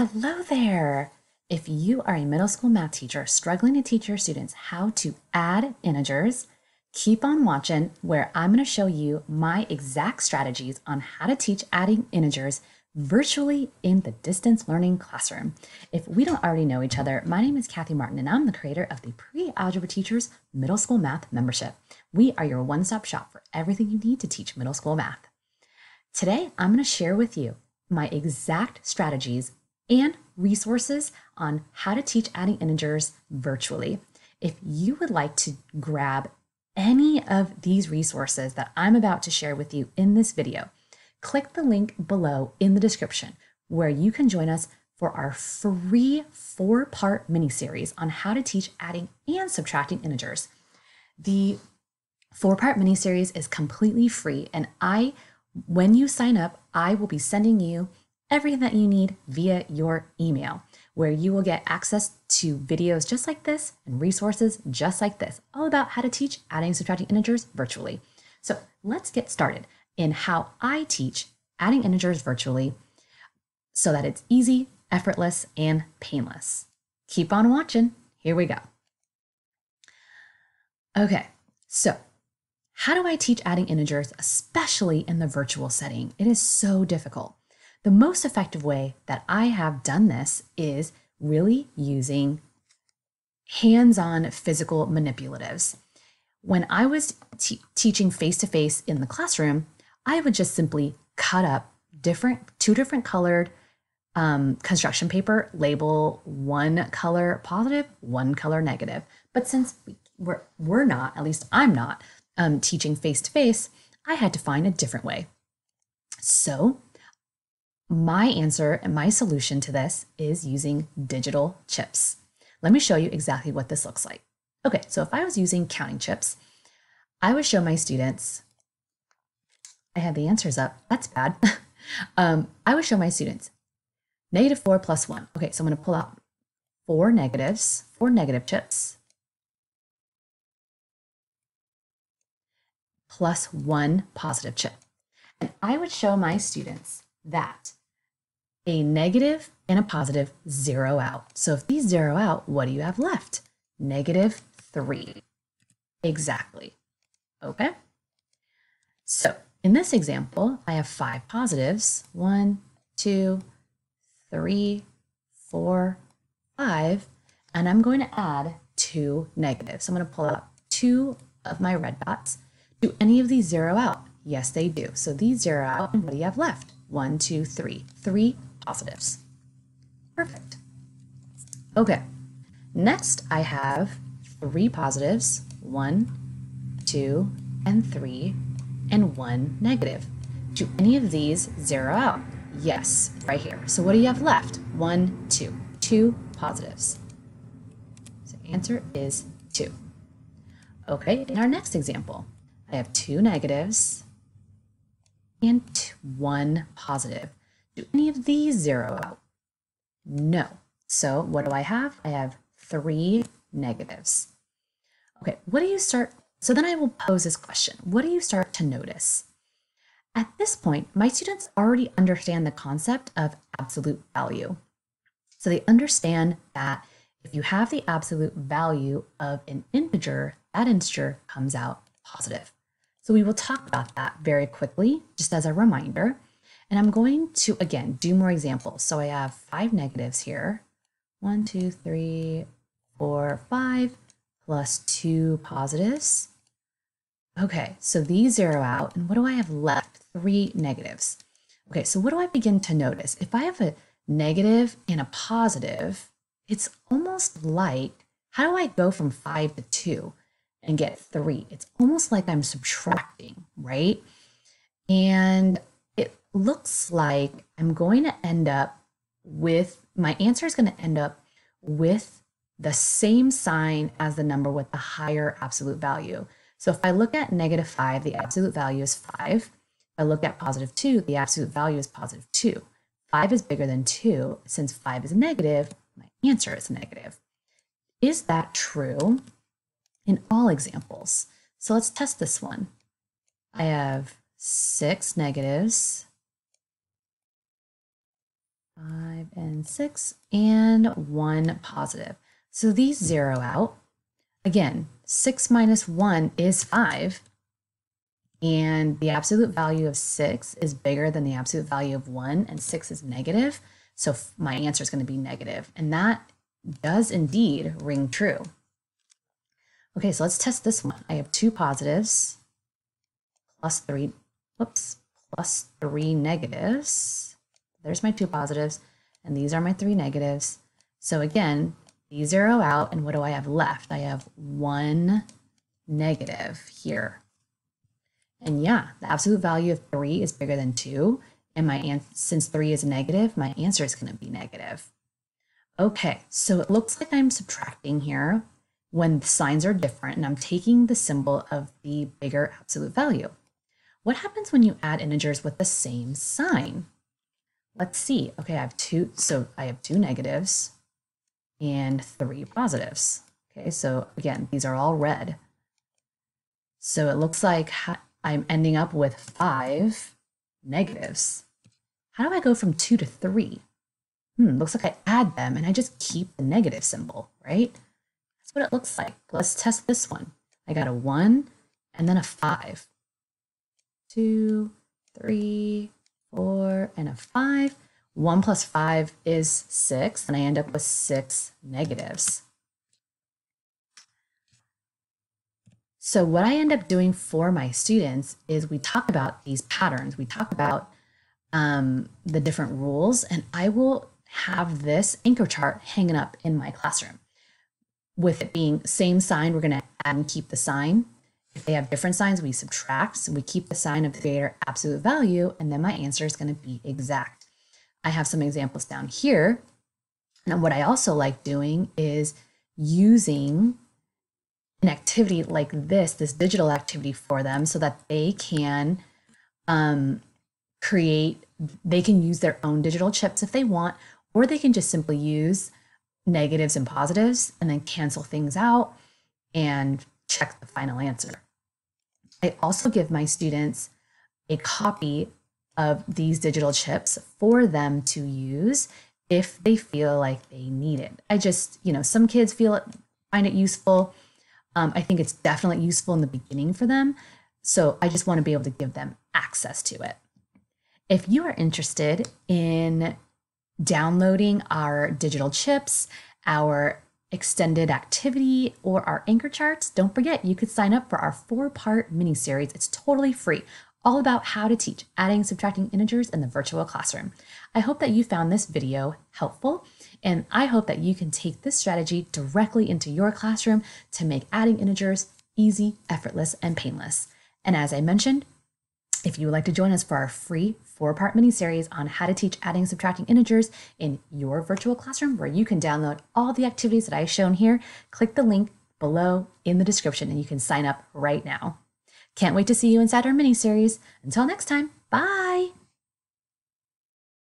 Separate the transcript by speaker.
Speaker 1: Hello there! If you are a middle school math teacher struggling to teach your students how to add integers, keep on watching where I'm going to show you my exact strategies on how to teach adding integers virtually in the distance learning classroom. If we don't already know each other, my name is Kathy Martin and I'm the creator of the Pre-Algebra Teachers Middle School Math membership. We are your one-stop shop for everything you need to teach middle school math. Today, I'm going to share with you my exact strategies and resources on how to teach adding integers virtually. If you would like to grab any of these resources that I'm about to share with you in this video, click the link below in the description where you can join us for our free four-part mini-series on how to teach adding and subtracting integers. The four-part mini-series is completely free and I, when you sign up, I will be sending you everything that you need via your email, where you will get access to videos just like this and resources just like this, all about how to teach adding and subtracting integers virtually. So let's get started in how I teach adding integers virtually so that it's easy, effortless, and painless. Keep on watching. Here we go. Okay, so how do I teach adding integers, especially in the virtual setting? It is so difficult. The most effective way that I have done this is really using hands-on physical manipulatives. When I was teaching face-to-face in the classroom, I would just simply cut up different, two different colored um, construction paper, label one color positive, one color negative. But since we're, we're not, at least I'm not, um, teaching face-to-face, I had to find a different way. So my answer and my solution to this is using digital chips. Let me show you exactly what this looks like. Okay, so if I was using counting chips, I would show my students, I have the answers up, that's bad. um, I would show my students negative four plus one. Okay, so I'm gonna pull out four negatives, four negative chips, plus one positive chip. And I would show my students that a negative and a positive zero out. So if these zero out, what do you have left? Negative 3. Exactly. Okay? So in this example, I have five positives. One, two, three, four, five. And I'm going to add two negatives. So I'm going to pull out two of my red dots. Do any of these zero out? Yes, they do. So these zero out. And what do you have left? One, two, three. Three positives. Perfect. Okay, next I have three positives, one, two, and three, and one negative. Do any of these zero out? Yes, right here. So what do you have left? One, two, two positives. So answer is two. Okay, in our next example, I have two negatives and one positive. Any of these zero out? No. So what do I have? I have three negatives. Okay, what do you start? So then I will pose this question. What do you start to notice? At this point, my students already understand the concept of absolute value. So they understand that if you have the absolute value of an integer, that integer comes out positive. So we will talk about that very quickly, just as a reminder. And I'm going to, again, do more examples. So I have five negatives here. One, two, three, four, five, plus two positives. Okay, so these zero out. And what do I have left? Three negatives. Okay, so what do I begin to notice? If I have a negative and a positive, it's almost like, how do I go from five to two and get three? It's almost like I'm subtracting, right? And looks like I'm going to end up with, my answer is going to end up with the same sign as the number with the higher absolute value. So if I look at negative 5, the absolute value is 5. If I look at positive 2, the absolute value is positive 2. 5 is bigger than 2. Since 5 is negative, my answer is negative. Is that true in all examples? So let's test this one. I have six negatives 5 and 6, and 1 positive. So these zero out. Again, 6 minus 1 is 5, and the absolute value of 6 is bigger than the absolute value of 1, and 6 is negative. So my answer is going to be negative, and that does indeed ring true. Okay, so let's test this one. I have two positives plus 3, whoops, plus 3 negatives. There's my two positives, and these are my three negatives. So again, these zero out, and what do I have left? I have one negative here. And yeah, the absolute value of 3 is bigger than 2, and my since 3 is negative, my answer is going to be negative. Okay, so it looks like I'm subtracting here when the signs are different, and I'm taking the symbol of the bigger absolute value. What happens when you add integers with the same sign? Let's see. Okay, I have two, so I have two negatives and three positives. Okay, so again, these are all red. So it looks like I'm ending up with five negatives. How do I go from two to three? Hmm, looks like I add them and I just keep the negative symbol, right? That's what it looks like. Let's test this one. I got a one and then a five. Two, three, four, and a five. One plus five is six, and I end up with six negatives. So what I end up doing for my students is we talk about these patterns. We talk about um, the different rules, and I will have this anchor chart hanging up in my classroom. With it being same sign, we're going to add and keep the sign. If they have different signs, we subtract. So we keep the sign of the greater absolute value, and then my answer is going to be exact. I have some examples down here. And what I also like doing is using an activity like this, this digital activity for them so that they can um, create, they can use their own digital chips if they want, or they can just simply use negatives and positives and then cancel things out and check the final answer. I also give my students a copy of these digital chips for them to use if they feel like they need it. I just, you know, some kids feel it, find it useful. Um, I think it's definitely useful in the beginning for them. So I just want to be able to give them access to it. If you are interested in downloading our digital chips, our extended activity, or our anchor charts, don't forget you could sign up for our four part mini series. It's totally free, all about how to teach adding subtracting integers in the virtual classroom. I hope that you found this video helpful, and I hope that you can take this strategy directly into your classroom to make adding integers easy, effortless, and painless. And as I mentioned, if you would like to join us for our free four-part mini-series on how to teach adding subtracting integers in your virtual classroom, where you can download all the activities that I've shown here, click the link below in the description and you can sign up right now. Can't wait to see you inside our mini-series. Until next time, bye!